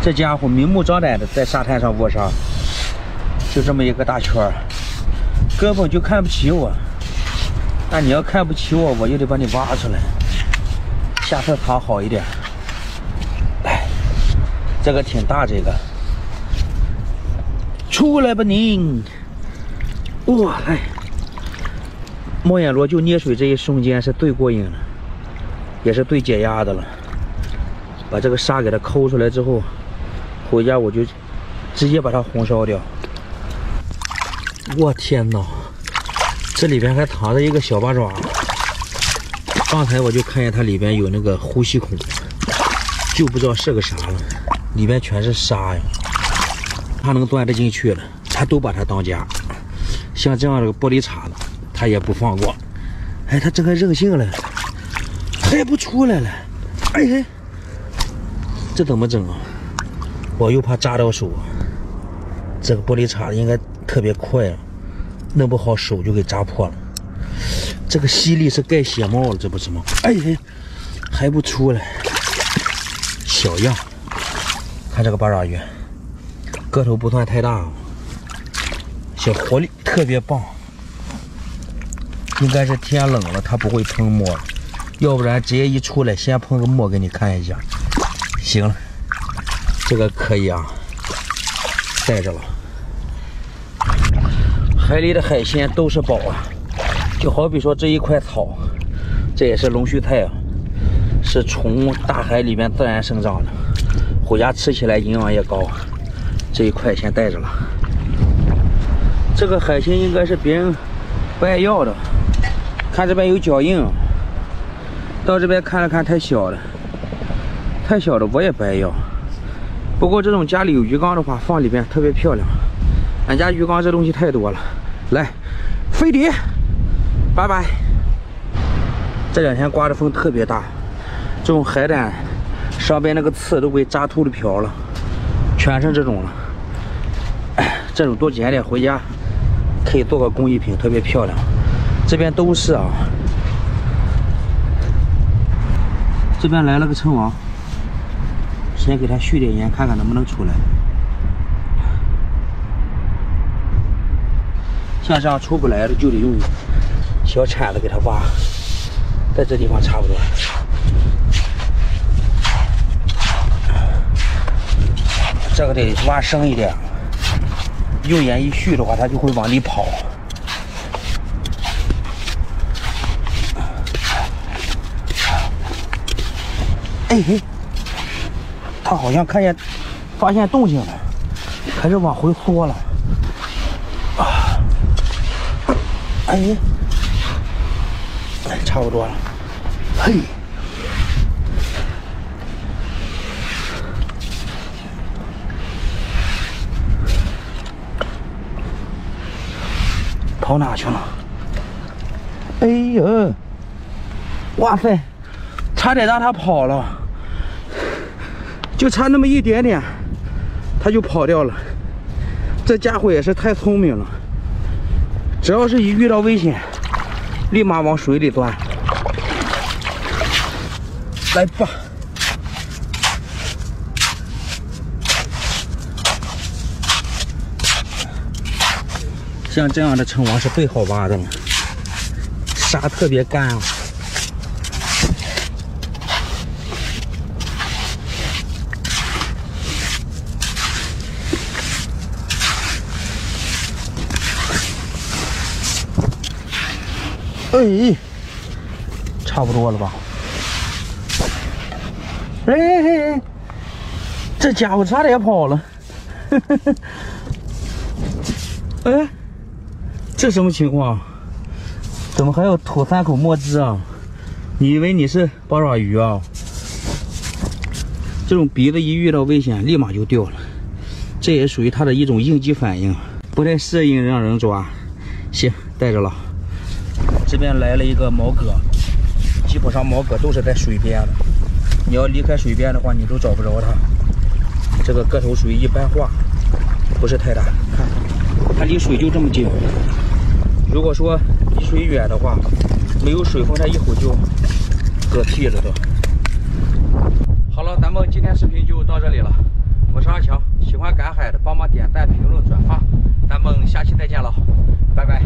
这家伙明目张胆的在沙滩上卧沙，就这么一个大圈儿，根本就看不起我。那你要看不起我，我就得把你挖出来。下次爬好一点。哎，这个挺大，这个。出来吧您！哇，哎，猫眼螺就捏水这一瞬间是最过瘾的，也是最解压的了。把这个沙给它抠出来之后，回家我就直接把它红烧掉。我天哪！这里边还藏着一个小八爪，刚才我就看见它里边有那个呼吸孔，就不知道是个啥了，里边全是沙呀。它能钻得进去的，它都把它当家。像这样的玻璃碴子，它也不放过。哎，它这还任性了，还不出来了。哎，这怎么整啊？我又怕扎到手。这个玻璃碴子应该特别快啊。弄不好手就给扎破了，这个吸力是盖血帽了，这不是吗？哎，还不出来，小样！看这个八爪鱼，个头不算太大，小活力特别棒。应该是天冷了，它不会喷墨，要不然直接一出来先喷个墨给你看一下。行了，这个可以啊，带着了。海里的海鲜都是宝啊，就好比说这一块草，这也是龙须菜啊，是从大海里面自然生长的，回家吃起来营养也高。这一块先带着了。这个海鲜应该是别人不爱要的，看这边有脚印，到这边看了看太小了，太小的我也不爱要。不过这种家里有鱼缸的话，放里边特别漂亮。俺家鱼缸这东西太多了，来，飞碟，拜拜。这两天刮的风特别大，这种海胆上边那个刺都被扎秃噜瓢了，全是这种了。这种多捡点回家，可以做个工艺品，特别漂亮。这边都是啊，这边来了个称王，先给它续点盐，看看能不能出来。像这样出不来的，就得用小铲子给它挖，在这地方差不多。这个得挖深一点，用盐一续的话，它就会往里跑。哎嘿，他好像看见发现动静了，开始往回缩了。哎，哎，差不多了。嘿，跑哪去了？哎呦，哇塞，差点让他跑了，就差那么一点点，他就跑掉了。这家伙也是太聪明了。只要是一遇到危险，立马往水里钻。来吧，像这样的称王是最好挖的了，沙特别干啊。哎，差不多了吧？哎哎哎，这家伙差点跑了！呵 呵哎，这什么情况？怎么还要吐三口墨汁啊？你以为你是八爪鱼啊？这种鼻子一遇到危险，立马就掉了，这也属于它的一种应激反应，不太适应让人抓。行，带着了。这边来了一个毛蛤，基本上毛蛤都是在水边的。你要离开水边的话，你都找不着它。这个个头属于一般化，不是太大。看，它离水就这么近。如果说离水远的话，没有水风，它一会就嗝屁了都。好了，咱们今天视频就到这里了。我是阿强，喜欢赶海的，帮忙点赞、评论、转发。咱们下期再见了，拜拜。